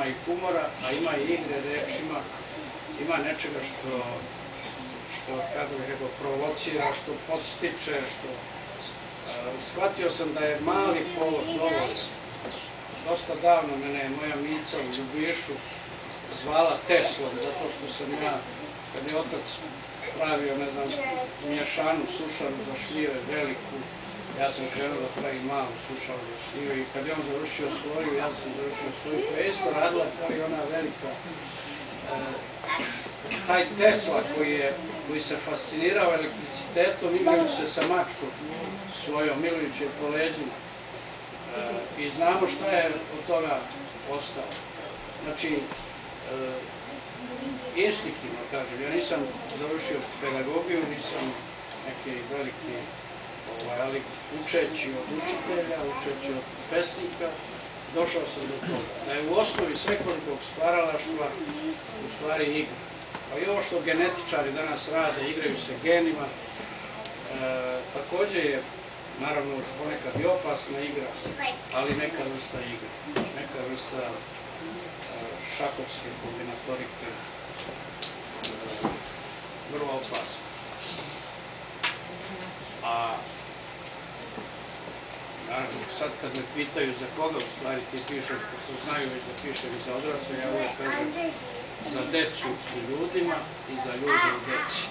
ima i humora, a ima i igre rečima, ima nečega što, što kako bih rekao, provocira, što podstiče, što... A, shvatio sam da je mali povod dovolj. Dosta davno mene je moja Mica u Ljubišu zvala Teslom, zato što sam ja, kad je otac pravio, ne znam, mješanu, sušanu za šljive, veliku, ja sam krenuo da pravim malu sušanu za šljive i kad je on završio svoju, ja sam završio svoju, koja je isto radila kao i ona velika. E, taj Tesla koji, je, koji se fascinirao elektricitetom, igraju se sa mačkom svojom, milujući je po leđima. E, I znamo šta je od toga ostalo. Znači, e, instinktivno kažem, ja nisam završio pedagogiju, nisam neki veliki, ovaj, ali učeći od učitelja, učeći od pesnika, došao sam do toga. Da je u osnovi svekolikog stvaralaštva u stvari igra. Pa i ovo što genetičari danas rade, igraju se genima, e, takođe je naravno ponekad i opasna igra, ali neka vrsta igra, neka vrsta šahovske kombinatorike, e, vrlo opasna. A naravno, sad kad me pitaju za koga u stvari ti pišeš, pošto znaju već da pišem i za odrasle, ja uvijek kažem za decu u ljudima i za ljude u deci.